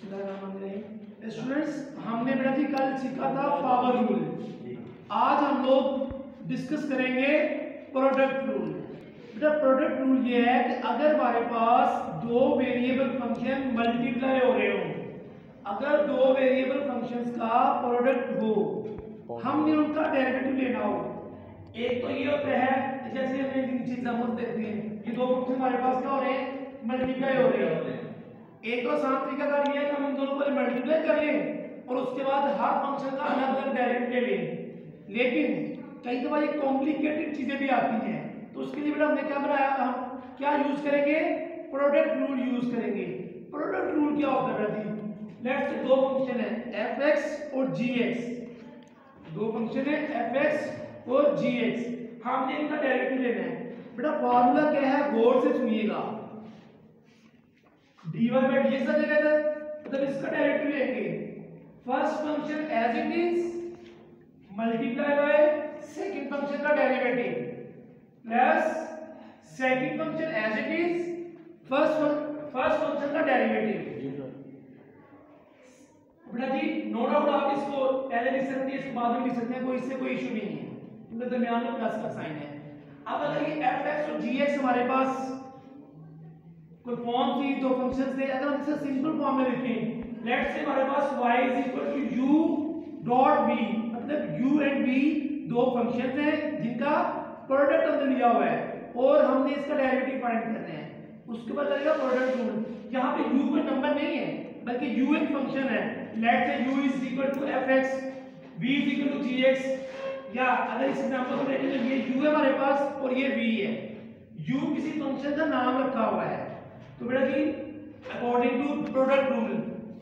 Students हमने बेटा जी कल सीखा था पावर रूल आज हम लोग डिस्कस करेंगे प्रोडक्ट रूल बेटा प्रोडक्ट रूल ये है कि अगर हमारे पास दो वेरिएबल फ़ंक्शन मल्टीप्लाई हो रहे हो, अगर दो वेरिएबल फ़ंक्शंस का प्रोडक्ट हो, हमने उनका डेरिवेटिव लेना हो. एक तो ये होता है, जैसे हमने नीचे एग्जांपल देखते हैं, ये दो फ़ंक्शन हमारे पास क्या हो रहे हैं? मल्टीप्लाई हो रहे हैं. एक और आसान तरीका का ये है कि हम इन दोनों को मल्टीप्लाई कर लें और उसके बाद हर फ़ंक्शन का अलग अलग डेरिवेटिव ले लें। लेकिन कई दफ़ा ये कॉम्प्लिकेटेड चीज़ें भी आती हैं। तो उसके लिए बेटा हमने क्या बनाया? हम क्या यूज़ करेंगे? प्रोडक्ट रूल यूज़ करेंगे। प्रोडक्ट रूल क्या होता है बेटा लेट्स दो फ़ंक्शन है एफ़ और जी दो फ़ंक्शन है एफ़ और जी हमने इनका डेरिवेटिव लेना है। बेटा फॉर्मूला क्या है? गौर से सुनिएगा। D1 बाय dx आ जाएगा इधर मतलब इसका डेरिवेटिव लेंगे first function as it is multiply by second function का derivative plus second function as it is first first function का डेरिवेटिव बेटा जी नो डाउट आप इसको पहले लिख सकते हैं, इसको बाद में लिख सकते हैं, कोई इससे कोई इशू नहीं है। क्योंकि दरमियान में प्लस का साइन है। अब अगर ये fx और gx हमारे पास कोई फॉर्म थी, दो फ़ंक्शंस थे, अगर हम इसे सिंपल फॉर्म में लिखें लेट्स से हमारे पास y is equal to u dot v मतलब u एंड v दो फ़ंक्शंस हैं, जिनका प्रोडक्ट हमने लिया हुआ है, और हमने इसका डेरिवेटिव फाइंड करना है। उसके बाद लगेगा प्रोडक्ट रूल यहाँ पे u कोई नंबर नहीं है, बल्कि u एक फ़ंक्शन है। Let's say u is equal to fx, v is equal to gx या अगर इस एग्जांपल को देखें तो ये u है हमारे पास, और ये v है। u किसी फ़ंक्शन का नाम रखा हुआ है। तो बेटा जी according to product rule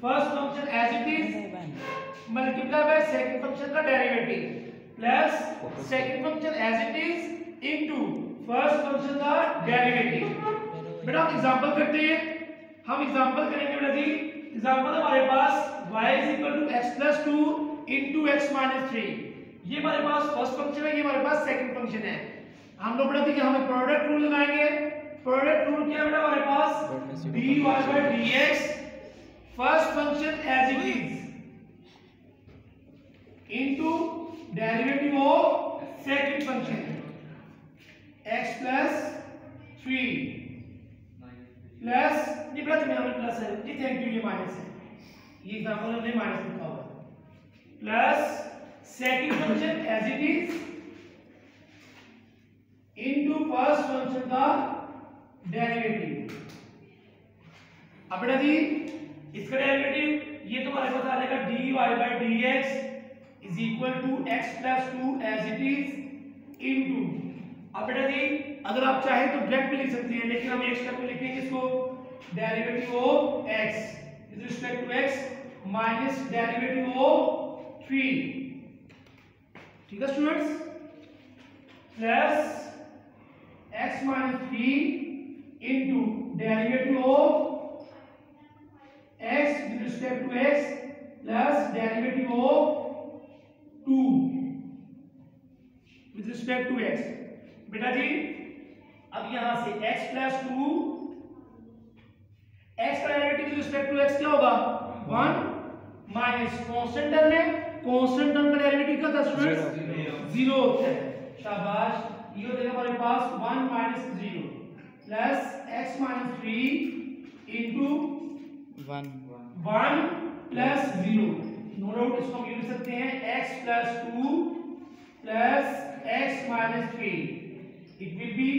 first function as it is multiply by second function का derivative plus second function as it is into first function का डेरिवेटिव बेटा हम एग्जांपल करते हैं। हम एग्जांपल करेंगे बेटा जी। एग्जांपल हमारे पास y x 2 into x 3 ये हमारे पास फ़र्स्ट फ़ंक्शन है, ये हमारे पास सेकंड फ़ंक्शन है। हम लोग बेटा जी हमें प्रोडक्ट रूल लगाएँगे। प्रोडक्ट रूल क्या बेटा? हमारे पास dy by dx first function as it is into derivative of second function x plus 3 प्लस ये तुम्हें हमें प्लस है, ये थैंक यू ये माइनस है। ये एग्जांपल हमने माइनस लिखा हुआ plus second function as it is into first function का डेरिवेटिव अब बेटा जी, इसका डेरिवेटिव ये तो हमारे पास आ जाएगा dy by dx is equal to x plus 2 as it is into अब बेटा जी, अगर आप चाहें तो डायरेक्ट भी लिख सकते हैं, लेकिन हम एक स्टेप में लिखेंगे इसको derivative of x with respect to x minus derivative of 3 ठीक है students plus x minus 3 into derivative of x with respect to x of 2 with respect to x. बेटा जी अब यहाँ से x plus 2 एक्स का derivative with respect to x क्या होगा? 1 माइनस कांस्टेंट टर्म है कांस्टेंट टर्म का डेरिवेटिव क्या था स्टूडेंट्स 0 होता है। शाबाश। ये हो जाएगा हमारे पास 1 minus zero plus x minus three into one one plus zero no doubt इसको हम लिख सकते हैं x plus two plus x minus three it will be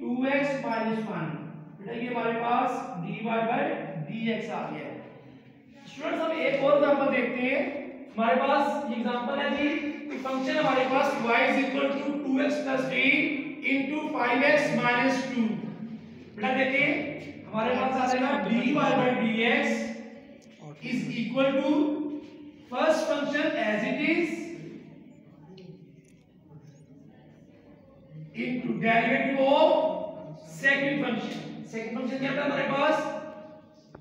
two x minus one बेटा ये हमारे पास d y by d x आ गया students हम एक और एग्जांपल देखते हैं। हमारे पास ये एग्जांपल है जी फ़ंक्शन हमारे पास y is equal to 2x plus 3 into 5x minus 2 बेटा देखिए, हमारे पास आ जाएगा dy by dx is equal to first function as it is into derivative of second function second function क्या था हमारे पास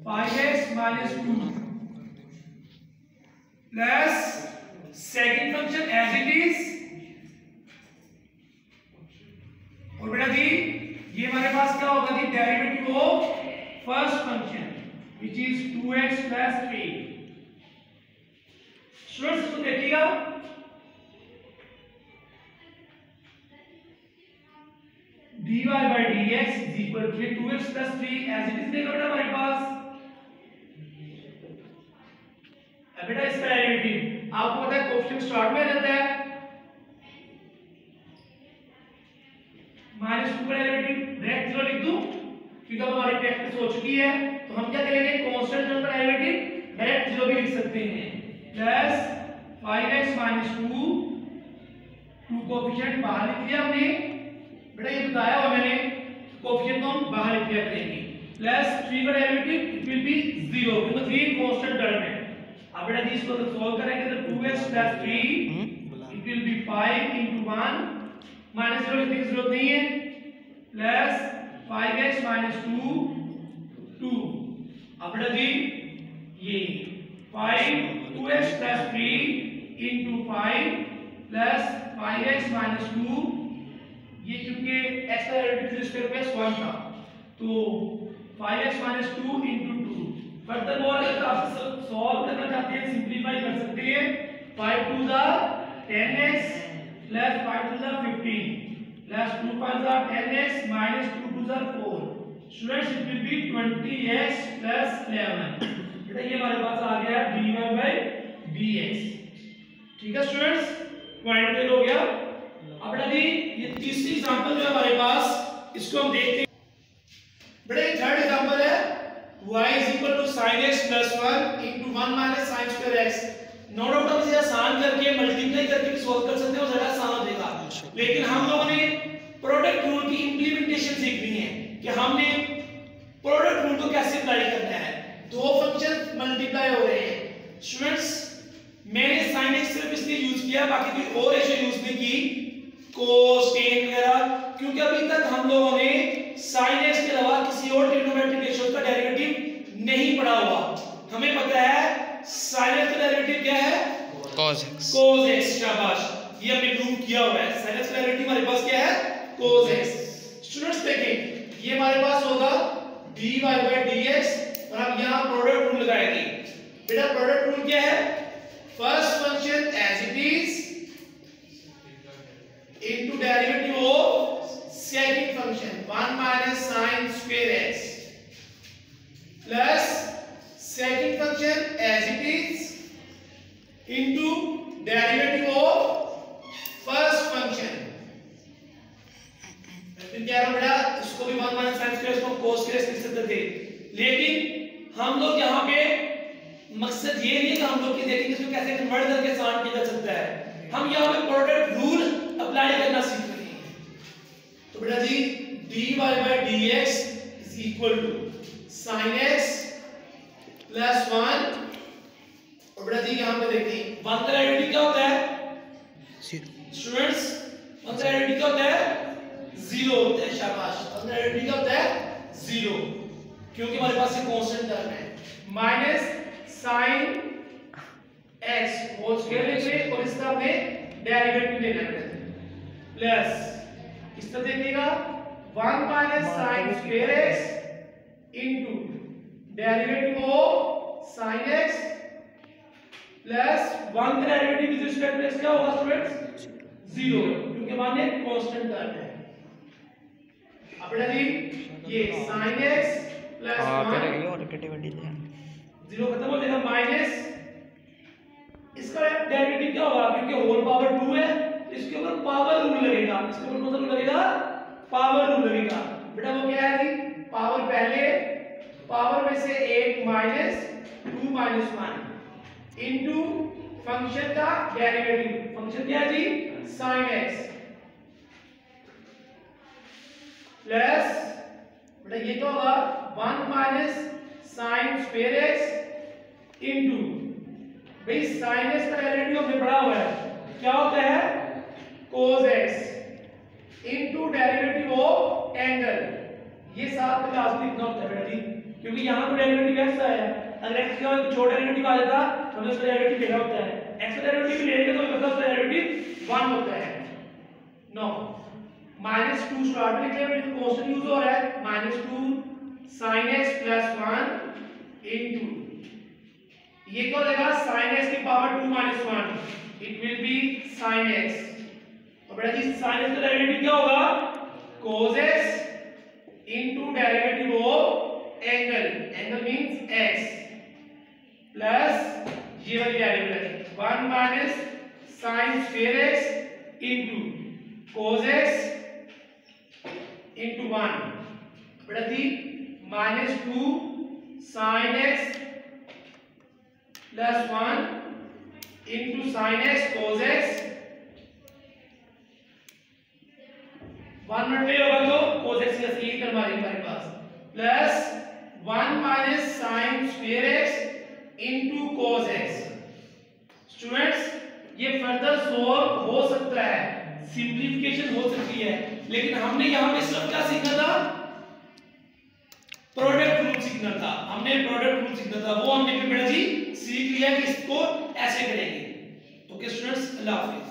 5x minus 2 plus second function as it is और बेटा जी ये हमारे पास क्या होगा जी derivative of first function which is 2x plus 3 students इसको देखिएगा। dy by dx is equal to 2x plus 3 as it is देखो बेटा हमारे पास अब बेटा इसका डेरिवेटिव आपको पता है क्वेश्चन स्टार्ट में रहता है। माइनस टू का डेरिवेटिव डायरेक्ट ज़ीरो लिख दूँ, क्योंकि अब हमारी प्रैक्टिस हो चुकी है तो हम क्या करेंगे? कांस्टेंट टर्म का डायरेक्ट ज़ीरो भी लिख सकते हैं। प्लस 5x 2 टू कोएफिशिएंट बाहर लिख दिया हमने। बेटा ये बताया हुआ मैंने कोएफिशिएंट को हम बाहर लिख दिया करेंगे। प्लस 3 का डेरिवेटिव इट विल बी 0 क्योंकि 3 कांस्टेंट टर्म है। अब बेटा जी इसको तो सॉल्व करेंगे तो 2x 3 it will B 5 1 minus 0 लिखने की ज़रूरत नहीं है। प्लस 5x 2 2 अब बेटा जी, ये 5 2x 3 into 5 plus 5x minus 2 ये क्योंकि x का डेरिवेटिव रिस्पेक्ट में 1 था। तो 5x minus 2 into 2 further more अगर आप सॉल्व करना चाहते हैं सिंपलीफाई कर सकते हैं। 5 2 दा 10x plus 5 2 दा 15 plus 2 5 दा 10x minus 2 2 दा 4 students it will be 20x plus 11 बेटा, ये हमारे पास आ गया dy by dx ठीक है स्टूडेंट्स क्लियर हो गया। अब जी ये तीसरी एग्जांपल जो हमारे पास, इसको हम देखते हैं। ये थर्ड एग्जांपल है। Y is equal to sin x plus 1 into 1 minus sin square x. No doubt हम इसे आसान करके मल्टीप्लाई करके सॉल्व कर सकते हैं और ज़्यादा आसान हो जाएगा। लेकिन हम लोगों ने प्रोडक्ट रूल की इंप्लीमेंटेशन सीखनी है कि हमने प्रोडक्ट रूल को कैसे अप्लाई करना है। दो फ़ंक्शन मल्टीप्लाई हो रहे हैं। स्टूडेंट्स मैंने sin x सिर्फ़ इसलिए यूज़ किया बाकी कोई और रेशियो यूज़ नहीं की। cos tan वगैरह क्योंकि अभी तक हम लोगों ने sin x के अलावा किसी और ट्रिग्नोमेट्रिक रेशियो का डेरिवेटिव नहीं पढ़ा हुआ। हमें पता है sin x का डेरिवेटिव क्या है? Cos x cos x शाबाश। ये हमने प्रूव किया हुआ है। sin x का डेरिवेटिव हमारे पास क्या है? Cos x स्टूडेंट्स देखें ये हमारे पास होगा dy dx और हम यहाँ प्रोडक्ट रूल लगाएँगे। बेटा प्रोडक्ट रूल क्या है? First function as it is into derivative of second function 1 minus sine square x plus second function as it is into derivative of first function फिर क्या रहा बेटा इसको भी 1 minus sin square इसको cos square लिख सकते थे लेकिन हम लोग यहाँ पे मकसद ये नहीं है कि हम लोग की देखेंगे इसको कैसे कन्वर्ट करके आसान किया जा सकता है हम यहाँ पे प्रोडक्ट रूल अप्लाई करना सीख रहे हैं। तो बेटा जी dy by dx is equal to sin x plus 1 और बेटा जी यहाँ पे देखिए। वन का डेरिवेटिव क्या होता है? स्टूडेंट्स वन का डेरिवेटिव क्या होता है? ज़ीरो होता है शाबाश। वन का डेरिवेटिव क्या होता है? ज़ीरो क्योंकि हमारे पास ये कांस्टेंट टर्म है। Minus sine x whole square लेंगे और इसका हमने डेरिवेटिव लेना है। प्लस इस तरह देखिएगा 1 minus sine square x into derivative of sine x plus 1 का डेरिवेटिव इस रिस्पेक्ट में क्या होगा स्टूडेंट्स 0 क्योंकि 1 एक कांस्टेंट टर्म है। अब बेटा जी ये sin x प्लस 1 ज़ीरो खत्म हो जाएगा माइनस इसका डेरिवेटिव क्या होगा? क्योंकि होल पावर टू है, इसके ऊपर पावर रूल लगेगा। इसके ऊपर कौन सा रूल लगेगा? पावर रूल लगेगा। बेटा वो क्या है जी पावर पहले पावर में से एक minus two minus one into function का डेरिवेटिव फ़ंक्शन क्या जी? साइन एक्स प्लस बेटा ये क्या होगा? One minus sine square x into भाई साइन एक्स का डेरिवेटिव हमने पढ़ा हुआ है। क्या होता है? Cos x. Into derivative of angle ये साथ में लास्ट लिखना होता है बेटा क्योंकि यहाँ तो डेरिवेटिव x आया अगर x का छोटा डेरिवेटिव आ जाता तो उसका डेरिवेटिव लेना होता है। X का डेरिवेटिव लेंगे तो मतलब उसका डेरिवेटिव 1 होता है। नो माइनस टू स्टार्ट में लिखे कांस्टेंट यूज़ हो रहा है। Minus two sin x plus 1 into ये क्या हो जाएगा? sin x की पावर 2 माइनस 1 it will be sin x. और बेटा जी, sin x का डेरिवेटिव क्या होगा? cos x into derivative of angle angle means x. Plus ये वाली वेरिएबल है 1 माइनस sin square x cos x into 1 बेटा जी minus two sine x plus one into sine x cos x one minute होगा तो cos x का यही कर मारेंगे हमारे पास। Plus one minus sine square x into cos x students ये further solve हो सकता है। सिंप्लीफिकेशन हो सकती है। लेकिन हमने यहाँ पे सब क्या सीखा था। प्रोडक्ट सीखना था। हमने प्रोडक्ट रूल सीखना था। वो हमने बेटा जी सीख लिया कि इसको ऐसे करेंगे। ओके स्टूडेंट्स अल्लाह हाफिज।